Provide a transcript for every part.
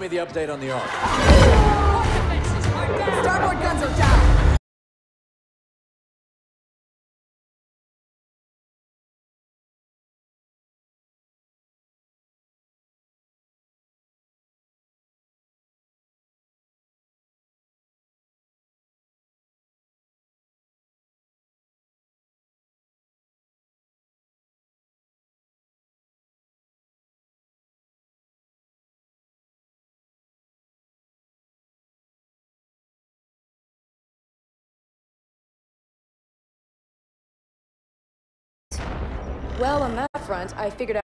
me the update on the ark. Starboard guns are down. Well, on that front, I figured out.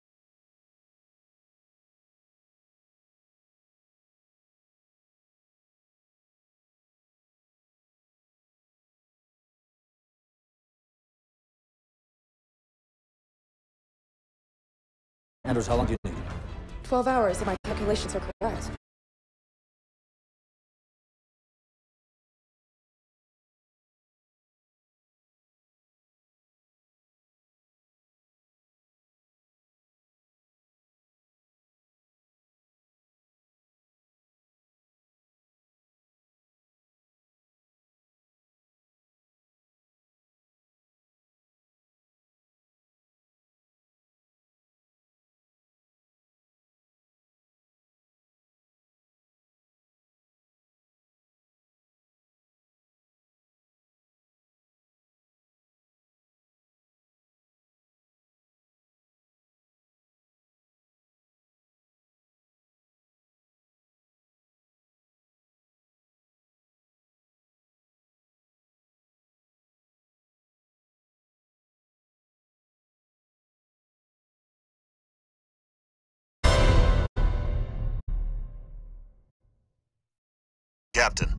Anders, how long do you need? 12 hours if my calculations are correct. Captain,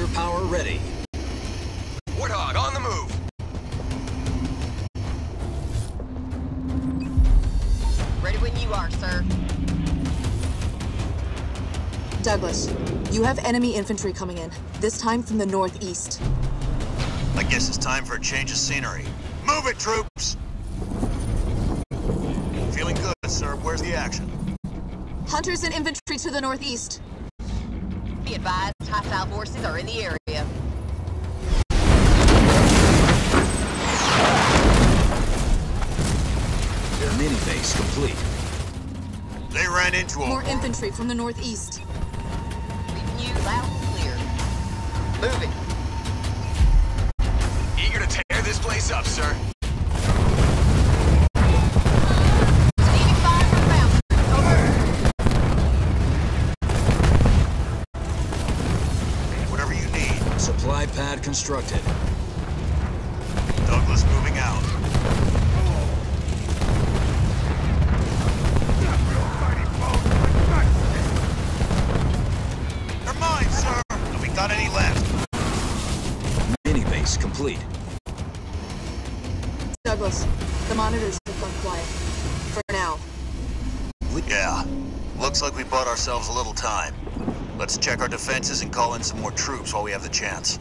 Leader power ready. Warthog on the move. Ready when you are, sir. Douglas, you have enemy infantry coming in, this time from the northeast. I guess it's time for a change of scenery. Move it, troops! Feeling good, sir. Where's the action? Hunters and infantry to the northeast. Be advised, hostile forces are in the area. Their mini base complete. They ran into a... More infantry from the northeast. Reading you loud and clear. Moving. Eager to tear this place up, sir. Pad constructed. Douglas moving out. They're mine, sir! Have we got any left? Mini base complete. Douglas, the monitors have gone quiet. For now. Yeah. Looks like we bought ourselves a little time. Let's check our defenses and call in some more troops while we have the chance.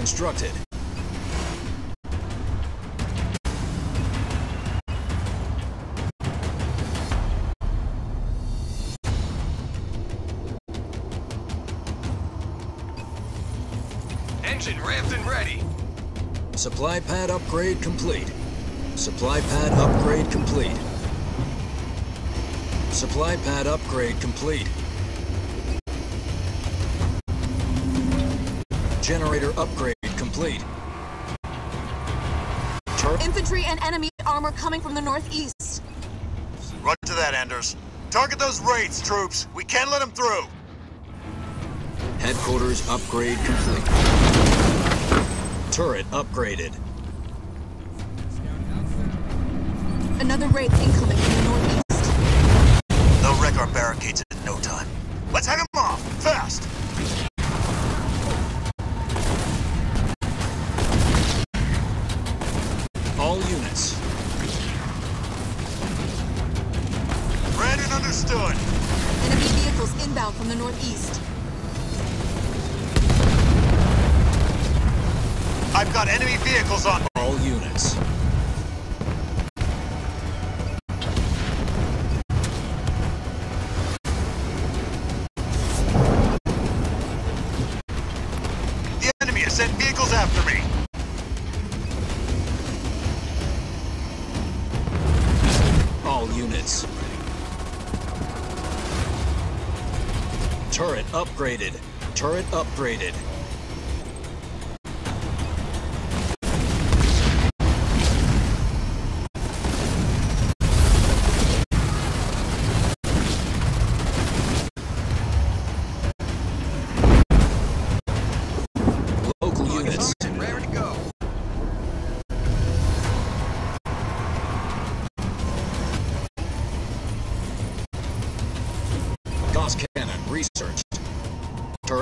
Constructed. Engine ramped and ready. Supply pad upgrade complete. Supply pad upgrade complete. Supply pad upgrade complete. Generator upgrade complete. Tur- Infantry and enemy armor coming from the northeast. Run to that, Anders. Target those raids, troops. We can't let them through. Headquarters upgrade complete. Turret upgraded. Another raid incoming from the northeast. They'll wreck our barricades in no time. Let's head them off, fast! Upgraded. Turret upgraded.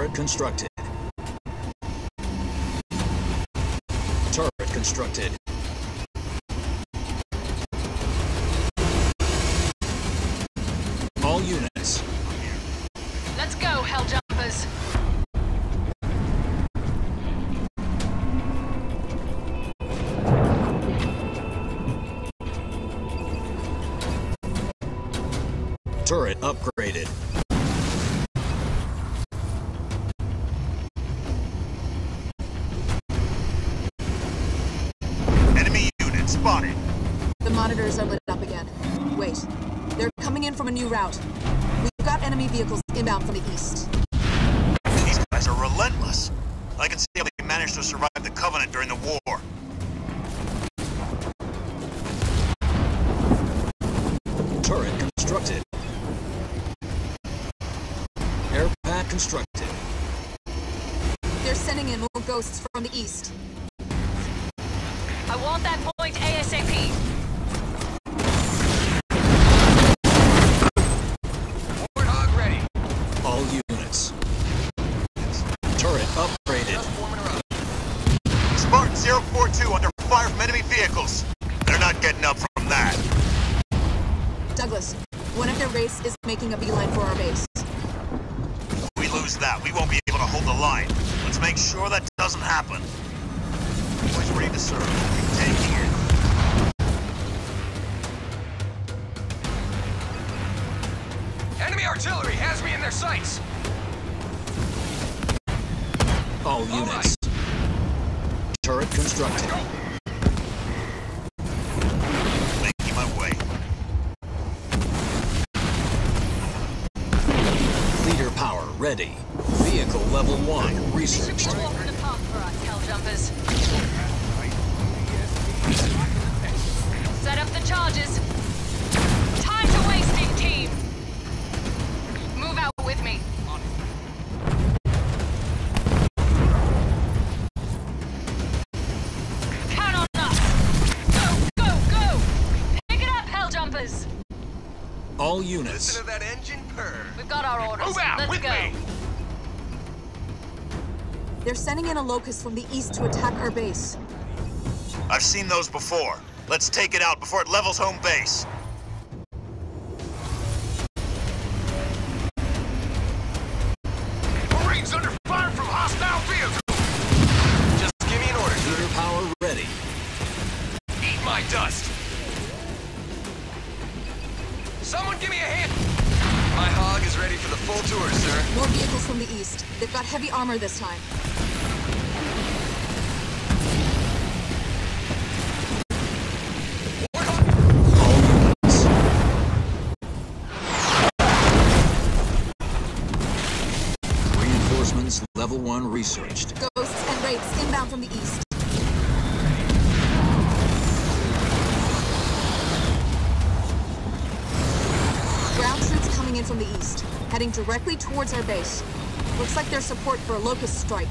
Turret constructed. Turret constructed. All units. Let's go, hell jumpers. Turret upgraded. Enemy unit spotted. The monitors are lit up again. Wait, they're coming in from a new route. We've got enemy vehicles inbound from the east. These guys are relentless. I can see how they managed to survive the Covenant during the war. Turret constructed. Air pad constructed. They're sending in more ghosts from the east. I want that point Spartan 042 under fire from enemy vehicles. They're not getting up from that. Douglas, one of their race is making a beeline for our base. If we lose that, we won't be able to hold the line. Let's make sure that doesn't happen. Boys ready to serve. Taking it. Enemy artillery has me in their sights. All units. Turret constructed. Making my way. Leader power ready. Vehicle level one Should researched. walking the path for us, hell jumpers. Set up the charges. Time to wasting, All Listen units. to that engine purr. We've got our orders. Move out Let's with go. me. They're sending in a locust from the east to attack our base. I've seen those before. Let's take it out before it levels home base. Armor this time. Warthog. All units. Reinforcements level 1 researched. Ghosts and wraiths inbound from the east. Ground troops coming in from the east, heading directly towards our base. Looks like there's support for a locust strike.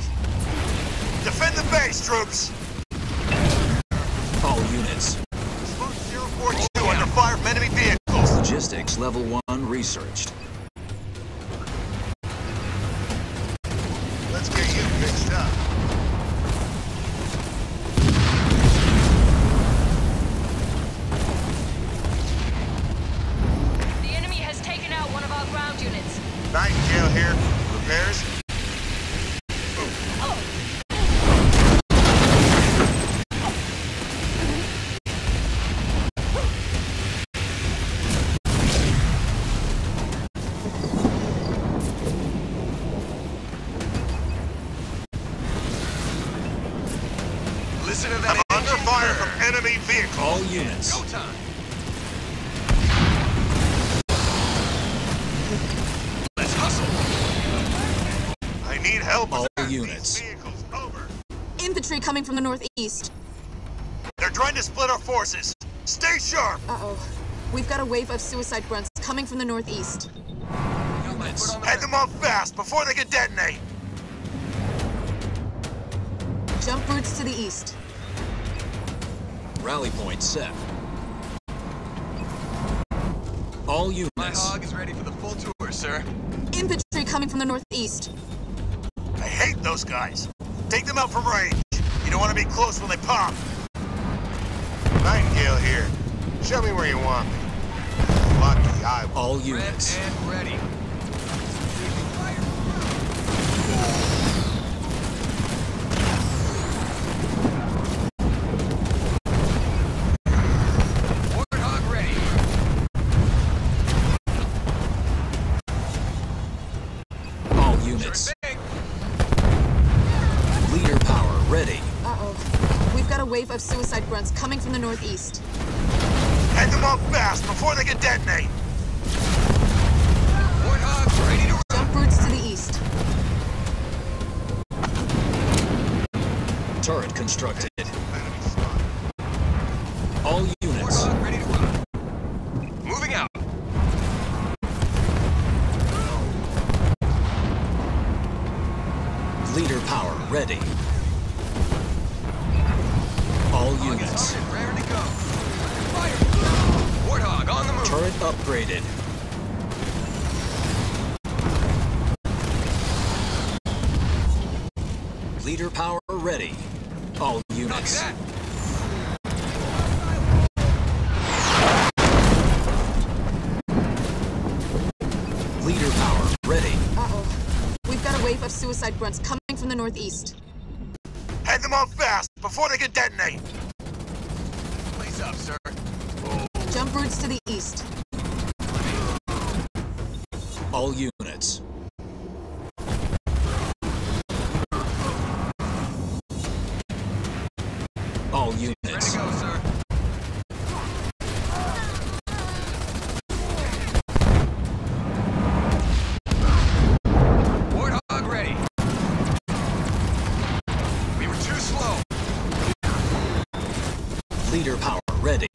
Defend the base, troops! All units. Smooth 042 under fire from enemy vehicles. Logistics level 1 researched. Listen to that I'm under fire purr. from enemy vehicles. All units. Go time. Let's hustle. I need help. All with units. Vehicles, over. Infantry coming from the northeast. They're trying to split our forces. Stay sharp. Uh-oh. We've got a wave of suicide grunts coming from the northeast. Units. The Head them off fast before they can detonate. Jump brutes to the east. Rally point set. All units. My units. hog is ready for the full tour, sir. Infantry coming from the northeast. I hate those guys. Take them out from range. You don't want to be close when they pop. Nightingale here. Show me where you want me. Lucky I will. All Red units. and ready. Wave of suicide grunts coming from the northeast. Head them off fast before they can detonate. Warthog ready to Jump brutes to the east. Turret constructed. Of suicide grunts coming from the northeast. Head them off fast before they can detonate. Place up, sir. Jump brutes to the east. All units. Leader power ready.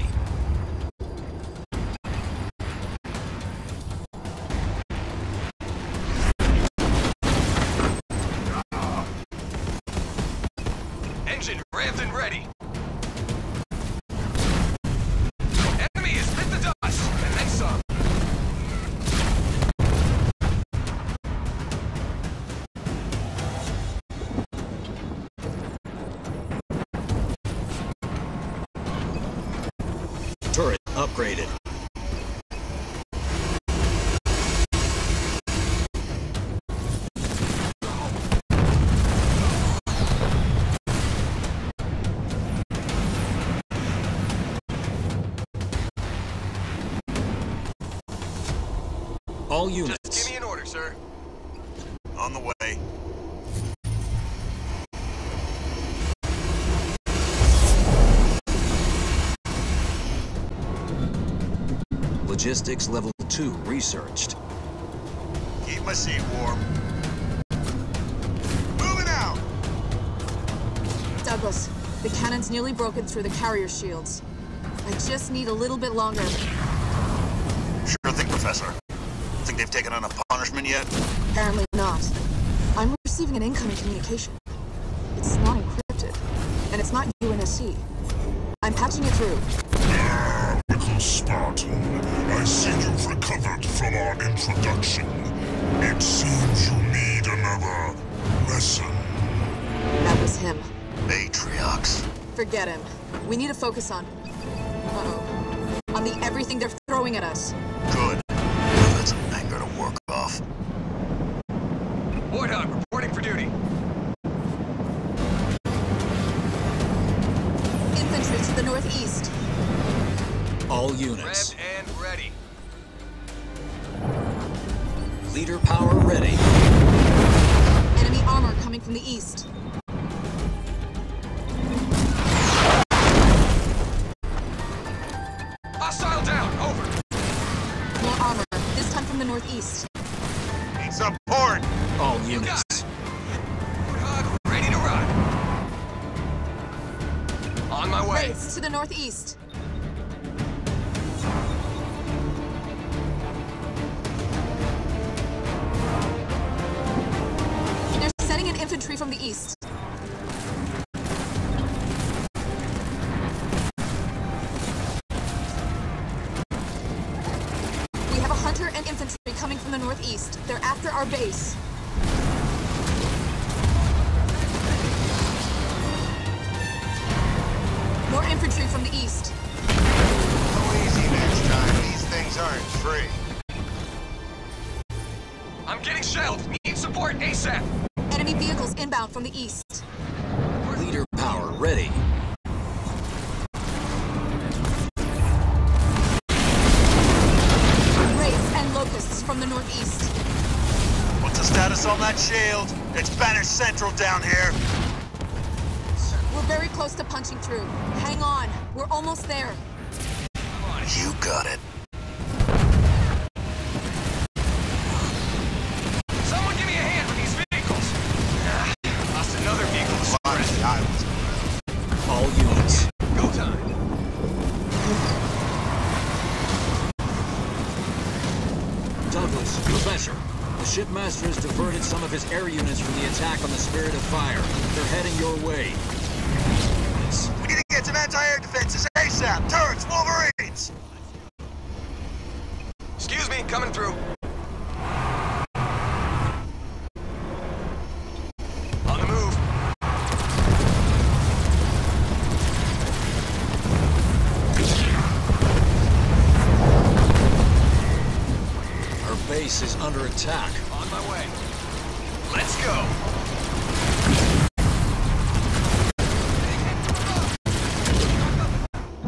Engine ramped and ready. Upgraded. All Just units. give me an order, sir. On the way. Logistics level 2 researched. Keep my seat warm. Moving out! Douglas, the cannon's nearly broken through the carrier shields. I just need a little bit longer. Sure thing, Professor. Think they've taken enough punishment yet? Apparently not. I'm receiving an incoming communication. It's not encrypted, and it's not UNSC. I'm patching it through. Little Spartan, I see you've recovered from our introduction. It seems you need another lesson. That was him. Atriox. Forget him. We need to focus on. Uh-oh. On the everything they're throwing at us. Good. Infantry from the east. We have a hunter and infantry coming from the northeast. They're after our base. From the east. Leader power ready. Wraiths and locusts from the northeast. What's the status on that shield? It's Banner Central down here. We're very close to punching through. Hang on. We're almost there. You got it. Professor. The shipmaster has diverted some of his air units from the attack on the Spirit of Fire. They're heading your way. We need to get some anti-air defenses ASAP. Turrets, attack. On my way. Let's go.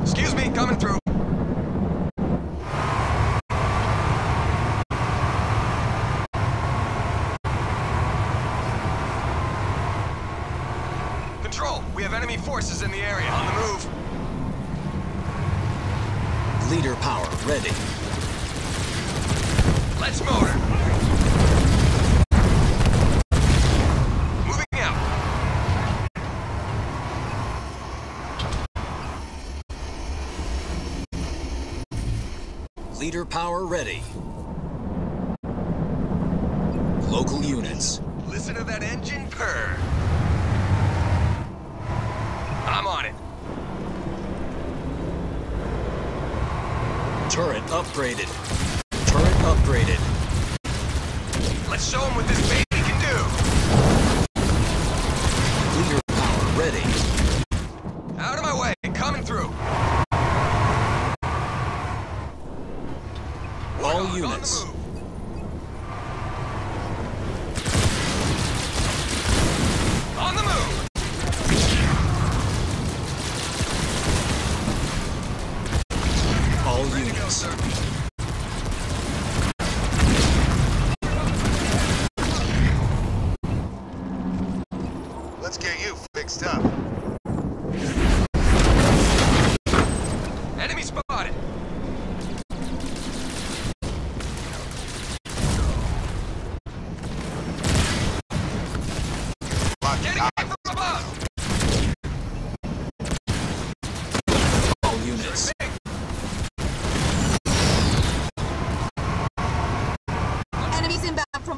Excuse me, coming through. Control, we have enemy forces in the area. On the move. Leader power ready. Let's motor. Moving out. Leader power ready. Local units. Listen to that engine purr. I'm on it. Turret upgraded. Turret upgraded. Let's show them what this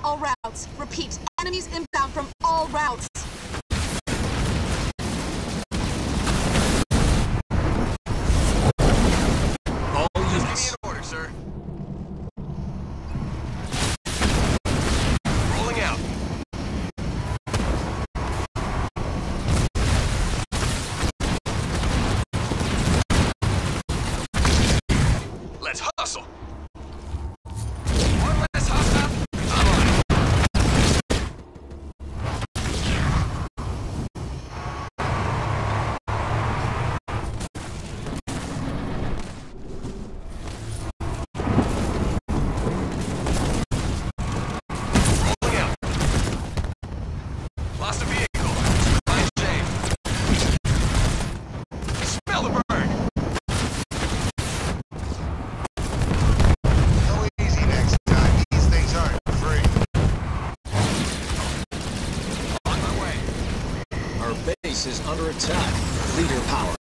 all routes. Repeat, enemies inbound from all routes. All units. Order, sir. Rolling out. Let's hustle! under attack. Leader power.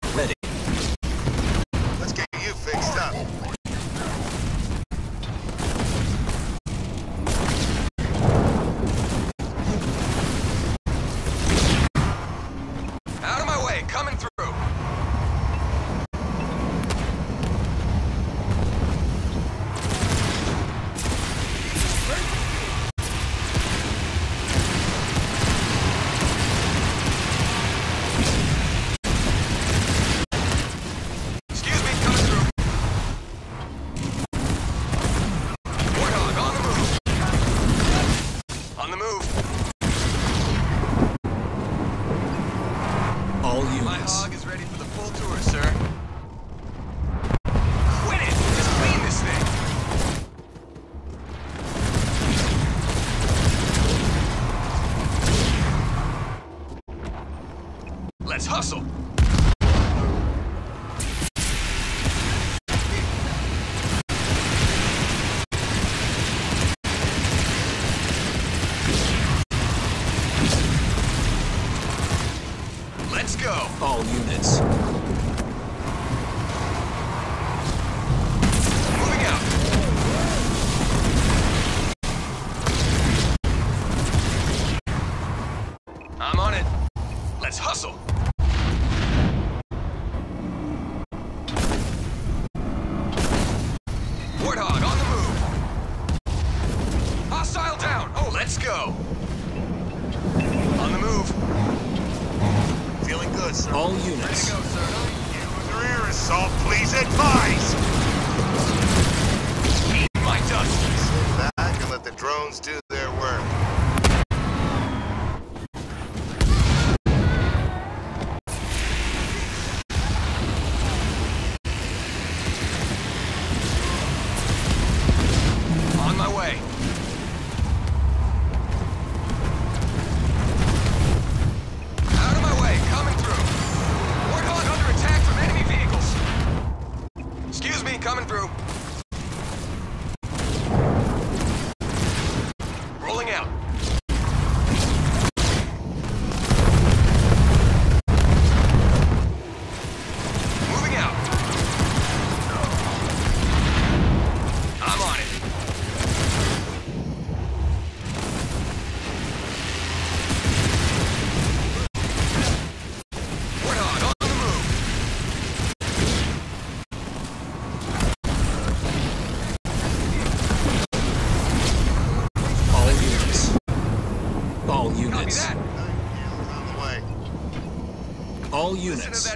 Yes. do units. All units.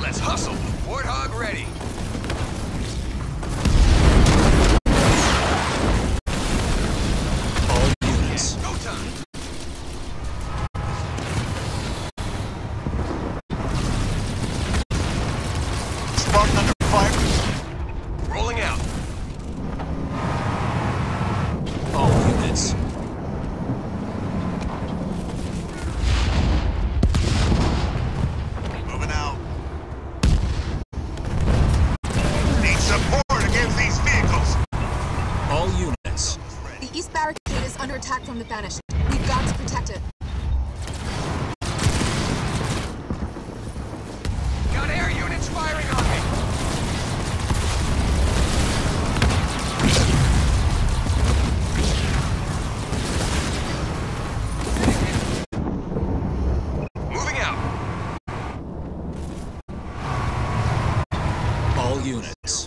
Let's hustle. Warthog ready. units.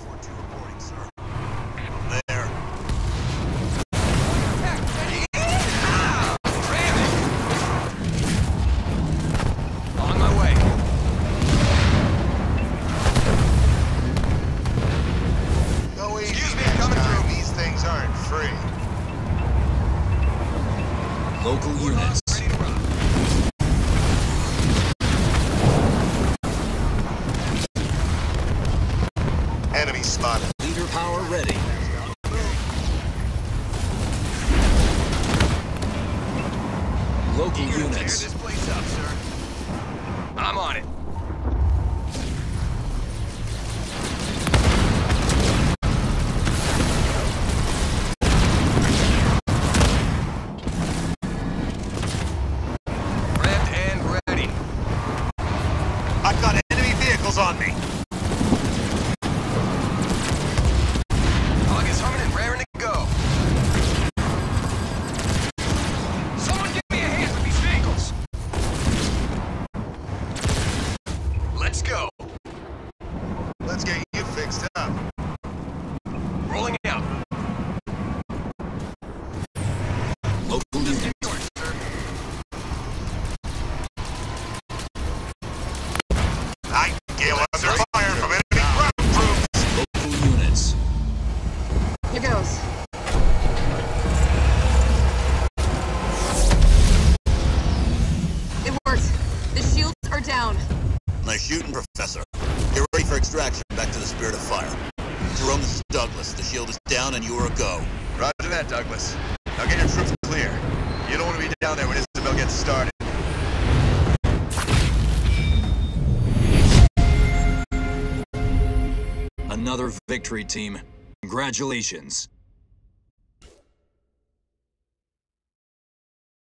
back to the Spirit of Fire. Jerome, this is Douglas. The shield is down and you are a go. Roger that, Douglas. Now get your troops clear. You don't want to be down there when Isabel gets started. Another victory, team. Congratulations.